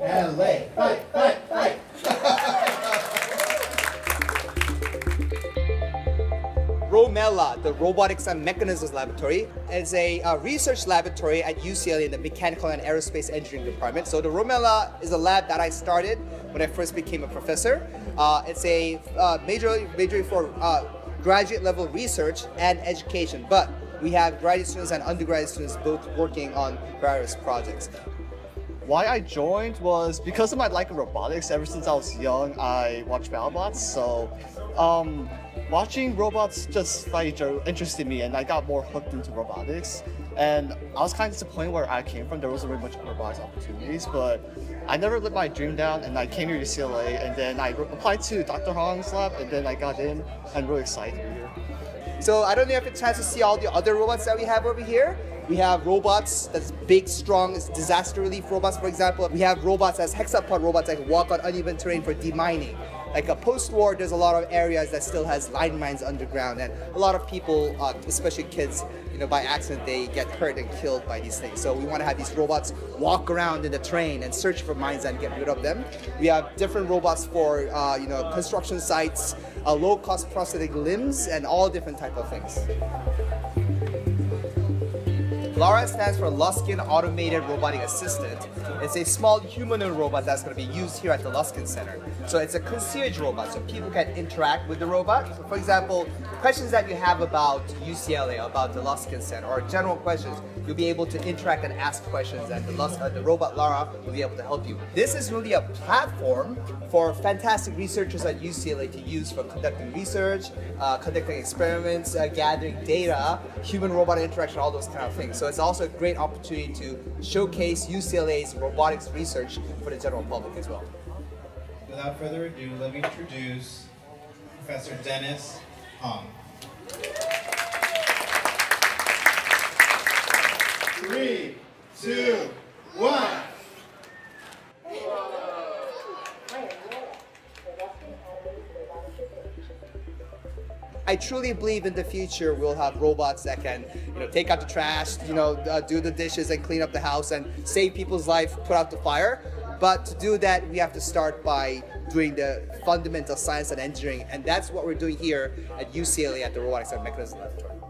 And lay. Fight, fight, fight. RoMeLa, the Robotics and Mechanisms Laboratory, is a uh, research laboratory at UCLA in the Mechanical and Aerospace Engineering Department. So the RoMeLa is a lab that I started when I first became a professor. Uh, it's a uh, major, major for uh, graduate level research and education, but we have graduate students and undergraduate students both working on various projects. Why I joined was because of my like robotics. Ever since I was young, I watched BattleBots. So, um, watching robots just like interested me, and I got more hooked into robotics. And I was kind of disappointed where I came from. There wasn't really much robotics opportunities, but I never let my dream down, and I came here to UCLA, and then I applied to Dr. Hong's lab, and then I got in. I'm really excited to be here. So I don't know if you have a chance to see all the other robots that we have over here. We have robots that's big, strong, disaster relief robots, for example. We have robots as hexapod robots that can walk on uneven terrain for demining. Like a post-war, there's a lot of areas that still has landmines underground, and a lot of people, uh, especially kids, you know, by accident they get hurt and killed by these things. So we want to have these robots walk around in the train and search for mines and get rid of them. We have different robots for, uh, you know, construction sites, uh, low-cost prosthetic limbs, and all different type of things. LARA stands for Luskin Automated Robotic Assistant. It's a small humanoid robot that's going to be used here at the Luskin Center. So it's a concierge robot, so people can interact with the robot. So for example, questions that you have about UCLA, about the Luskin Center, or general questions, you'll be able to interact and ask questions, and the, Lus uh, the robot Lara will be able to help you. This is really a platform for fantastic researchers at UCLA to use for conducting research, uh, conducting experiments, uh, gathering data, human-robot interaction, all those kind of things. So it's also a great opportunity to showcase UCLA's robotics research for the general public as well. Without further ado, let me introduce Professor Dennis Hong. Three, two, I truly believe in the future we'll have robots that can, you know, take out the trash, you know, uh, do the dishes and clean up the house and save people's life, put out the fire. But to do that, we have to start by doing the fundamental science and engineering, and that's what we're doing here at UCLA at the Robotics and Mechanism Laboratory.